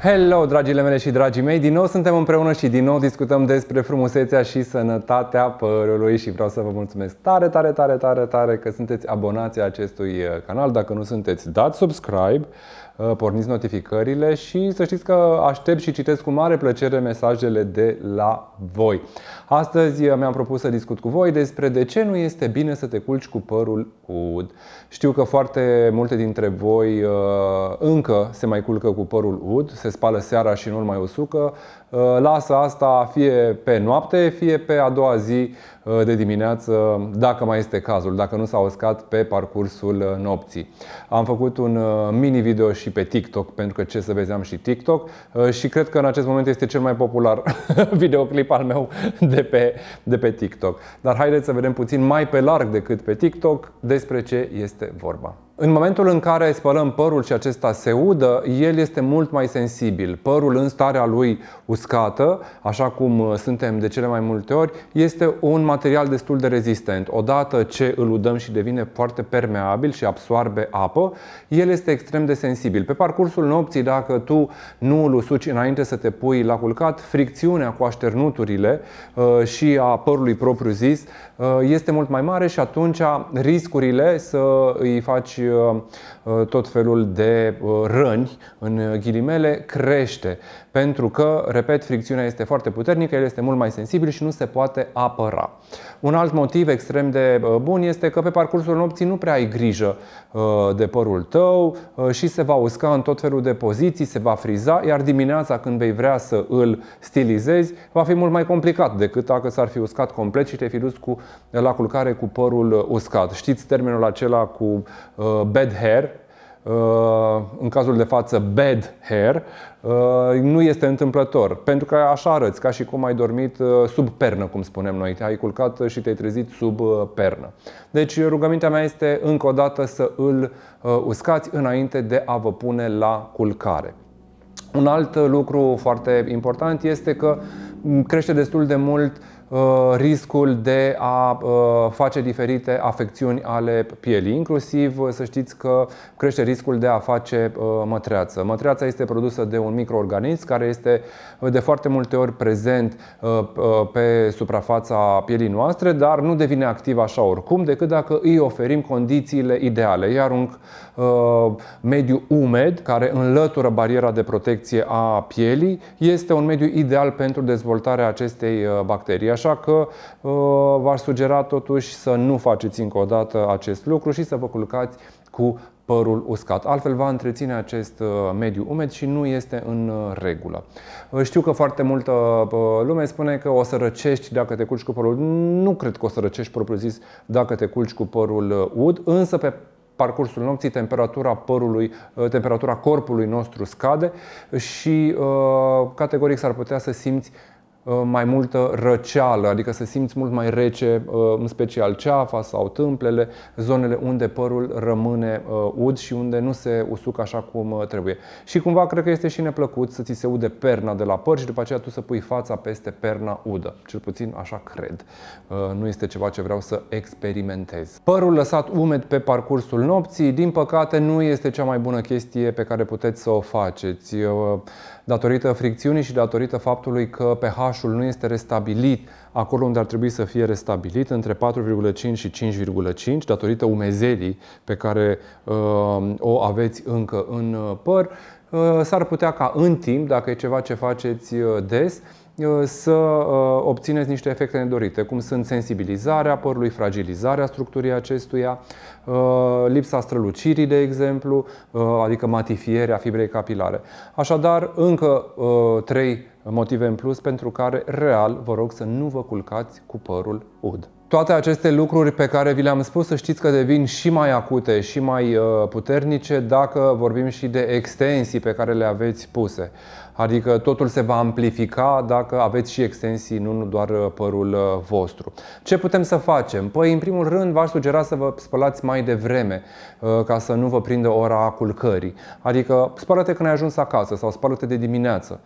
Hello, dragile mele și dragii mei! Din nou suntem împreună și din nou discutăm despre frumusețea și sănătatea părului și vreau să vă mulțumesc tare, tare, tare, tare, tare că sunteți abonații acestui uh, canal. Dacă nu sunteți, dați subscribe, uh, porniți notificările și să știți că aștept și citesc cu mare plăcere mesajele de la voi. Astăzi uh, mi-am propus să discut cu voi despre de ce nu este bine să te culci cu părul ud. Știu că foarte multe dintre voi încă se mai culcă cu părul ud, se spală seara și nu-l mai usucă, uh, lasă asta fie pe noapte, fie pe a doua zi uh, de dimineață, dacă mai este cazul, dacă nu s-a uscat pe parcursul uh, nopții. Am făcut un mini video și pe TikTok, pentru că ce să vezi am și TikTok și cred că în acest moment este cel mai popular videoclip al meu de pe, de pe TikTok. Dar haideți să vedem puțin mai pe larg decât pe TikTok despre ce este vorba. În momentul în care spălăm părul și acesta se udă, el este mult mai sensibil. Părul în starea lui uscată, așa cum uh, suntem de cele mai multe ori, este un material destul de rezistent. Odată ce îl udăm și devine foarte permeabil și absoarbe apă, el este extrem de sensibil. Pe parcursul nopții, dacă tu nu îl usuci înainte să te pui la culcat, fricțiunea cu așternuturile uh, și a părului propriu zis uh, este mult mai mare și atunci riscurile să îi faci Uh, uh, tot felul de uh, răni, în ghilimele, crește. Pentru că, repet, fricțiunea este foarte puternică, el este mult mai sensibil și nu se poate apăra. Un alt motiv extrem de bun este că pe parcursul nopții nu prea ai grijă de părul tău și se va usca în tot felul de poziții, se va friza, iar dimineața când vei vrea să îl stilizezi, va fi mult mai complicat decât dacă s-ar fi uscat complet și te-ai fi dus cu, la culcare cu părul uscat. Știți termenul acela cu bad hair, uh, în cazul de față bad hair, uh, nu este întâmplător. Pentru că așa arăți, ca și cum ai dormit uh, sub pernă, cum spunem noi. Ai culcat și te-ai trezit sub pernă. Deci rugămintea mea este încă o dată să îl uscați înainte de a vă pune la culcare. Un alt lucru foarte important este că crește destul de mult uh, Uh, riscul de a uh, face diferite afecțiuni ale pielii. Inclusiv uh, să știți că crește riscul de a face mătreață. Mătreața este produsă de un microorganism care este de foarte multe ori prezent pe suprafața pielii noastre, dar nu devine activ așa oricum decât dacă îi oferim condițiile ideale. Iar un mediu umed care înlătură bariera de protecție a pielii este un mediu ideal pentru dezvoltarea acestei bacterii. Așa că uh, v-aș sugera totuși să nu faceți încă o dată acest lucru și să vă culcați cu părul uscat. Altfel va întreține acest uh, mediu umed și nu este în uh, regulă. Știu că foarte multă lume spune că o să răcești dacă te culci cu părul. Nu cred că o să răcești propriu zis dacă te culci cu părul ud, însă pe parcursul nopții temperatura părului, temperatura corpului nostru scade și categoric s-ar putea să simți Uh, mai multă răceală, adică să simți mult mai rece, uh, în special ceafa sau tâmplele, zonele unde părul rămâne uh, ud și unde nu se usucă așa cum trebuie. Și cumva cred că este și neplăcut să ți se ude perna de la păr și după aceea tu să pui fața peste perna udă. Cel puțin așa cred. Nu este ceva ce vreau să experimentez. Părul lăsat umed pe parcursul nopții, din păcate, nu este cea mai bună chestie pe care puteți să o faceți datorită fricțiunii și datorită faptului că pH-ul nu este restabilit acolo unde ar trebui să fie restabilit, între 4,5 și 5,5, datorită umezelii pe care uh, o aveți încă în uh, păr, uh, s-ar putea ca în timp, dacă e ceva ce faceți uh, des, Uh, să uh, obțineți niște efecte nedorite, cum sunt sensibilizarea părului, fragilizarea structurii acestuia, uh, lipsa strălucirii, de exemplu, adică matifierea fibrei capilare. Așadar, încă trei motive în plus pentru care real vă rog să nu vă culcați cu părul ud. Toate aceste lucruri pe care vi le-am spus, să știți că devin și mai acute și mai puternice dacă vorbim și de extensii pe care le aveți puse. Adică totul se va amplifica dacă aveți și extensii, nu doar uh, părul uh, vostru. Ce putem să facem? Păi, în primul rând, v-aș sugera să vă spălați mai devreme uh, ca să nu vă prindă ora culcării. Adică spală-te când ai ajuns acasă sau spală-te de dimineață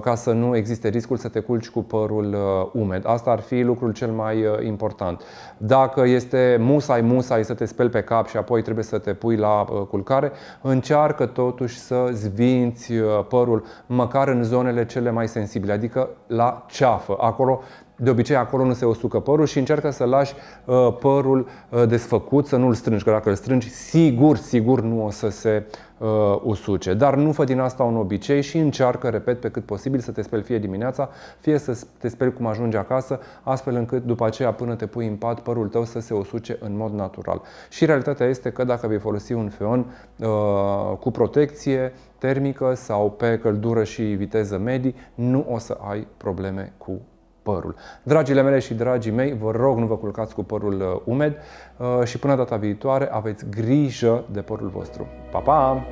ca să nu existe riscul să te culci cu părul umed. Asta ar fi lucrul cel mai important. Dacă este musai, musai să te speli pe cap și apoi trebuie să te pui la uh, culcare, încearcă totuși să zvinți uh, părul măcar în zonele cele mai sensibile, adică la ceafă. Acolo de obicei acolo nu se usucă părul și încearcă să lași uh, părul uh, desfăcut, să nu-l strângi, că dacă îl strângi, sigur, sigur nu o să se uh, usuce. Dar nu fă din asta un obicei și încearcă, repet, pe cât posibil să te speli fie dimineața, fie să te speli cum ajungi acasă, astfel încât după aceea până te pui în pat, părul tău să se usuce în mod natural. Și realitatea este că dacă vei folosi un feon uh, cu protecție termică sau pe căldură și viteză medii, nu o să ai probleme cu părul. Dragile mele și dragii mei, vă rog nu vă culcați cu părul uh, umed uh, și până data viitoare aveți grijă de părul vostru. Pa, pa!